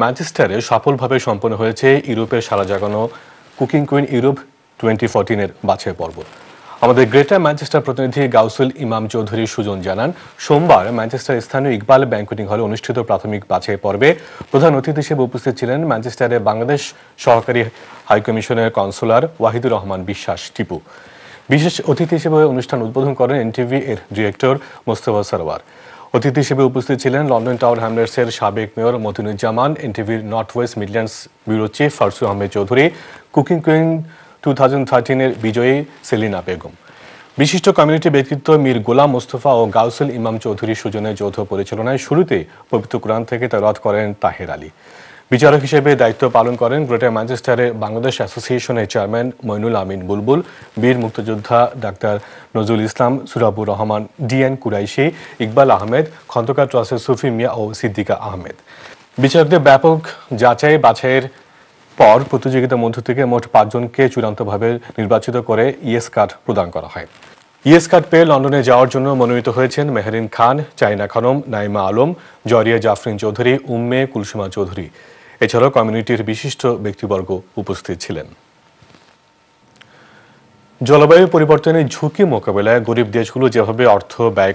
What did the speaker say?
ম্যানচেস্টারে সফলভাবে সম্পন্ন হয়েছে ইউরোপের সারা জাগানো কুকিং কুইন ইউরোপ টোয়েন্টি ফোরটিনের বাছাই পর্ব। আমাদের গ্রেটার ম্যানচেস্টার প্রতিনিধি গাউসুল ইমাম চৌধুরী সুজন জানান, সোমবার ম্যানচেস্টার স্থানীয় ইকবাল ব্যাংকুটিং হলে অনুষ্ঠিত প্রাথমিক বাছাই পর্বে প্রধান অতিথি হিসেবে উপস্থিত ছিলেন ম্যানচেস্টারে বাংলাদেশ সহকারী হাইকমিশনের কনসুলার ওয়াহিদুর রহমান বিশ্বাস টিপু। বিশেষ অতিথি হিসেবে অনুষ্ঠান উদ্বোধন করেন এনটিভি এর ডিরেক্টর মোস্তফা সরওয়ার। অতিথি হিসেবে উপস্থিত ছিলেন লন্ডন টাওয়ার হ্যামলেটসের সাবেক mayor Matinuzzaman, এনটিভির north west Midlands bureau chief Farsu Ahmed Chowdhury, cooking queen two thousand থার্টিনের বিজয়ী সেলিনা বেগম। বিশিষ্ট কমিউনিটি ব্যক্তিত্ব মীর গোলাম মোস্তফা ও গাউসুল ইমাম চৌধুরী সুজনের যৌথ পরিচালনায় শুরুতে পবিত্র কোরআন থেকে তেলাওয়াত করেন তাহের আলী। বিচারক হিসেবে দায়িত্ব পালন করেন গ্রেটার ম্যানচেস্টারের বাংলাদেশ অ্যাসোসিয়েশনের চেয়ারম্যান মইনুল আমিন বুলবুল, বীর মুক্তিযোদ্ধা ডাক্তার নজরুল ইসলাম সুরাবুর রহমান, ডিএন কুরাইশি, ইকবাল আহমেদ, খন্দকার ট্রাস্টের সুফি মিয়া ও সিদ্দিকা আহমেদ। বিচারকদের ব্যাপক যাচাই বাছাইয়ের পর প্রতিযোগিতার মধ্য থেকে মোট পাঁচজনকে চূড়ান্তভাবে নির্বাচিত করে ইএস কার্ড প্রদান করা হয়। ইএস কার্ড পেয়ে লন্ডনে যাওয়ার জন্য মনোনীত হয়েছেন মেহরিন খান, চাইনা খানম, নাইমা আলম, জরিয়া জাফরিন চৌধুরী, উম্মে কুলসুমা চৌধুরী। এছাড়াও কমিউনিটির বিশিষ্ট ব্যক্তিবর্গ উপস্থিত ছিলেন। জলবায়ু পরিবর্তনের ঝুঁকি মোকাবেলায় গরিব দেশগুলো যেভাবে অর্থ ব্যয়